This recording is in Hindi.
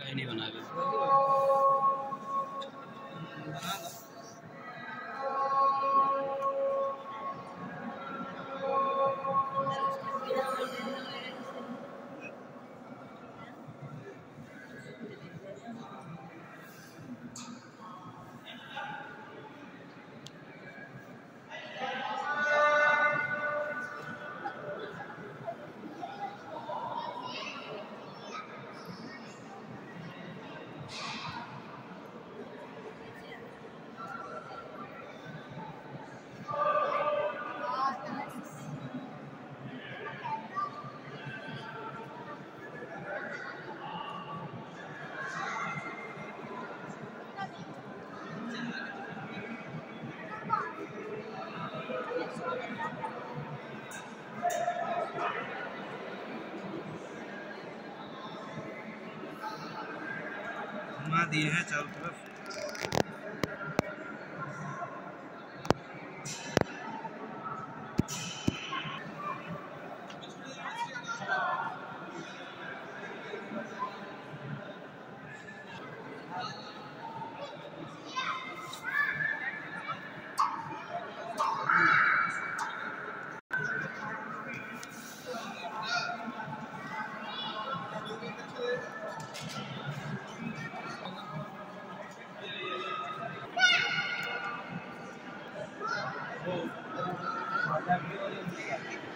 नहीं बना रहे घुमा दिए हैं चारों तरफ़ Thank you.